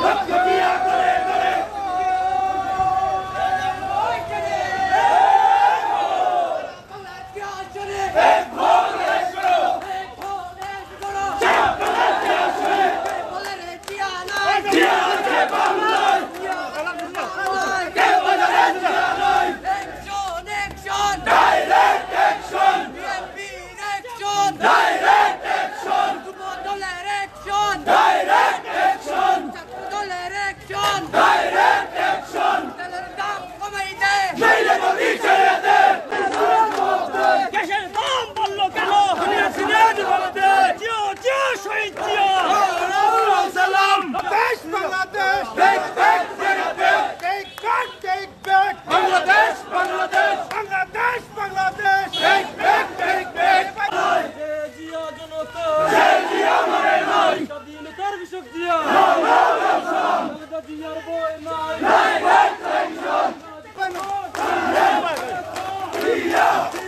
Let's go! Enough!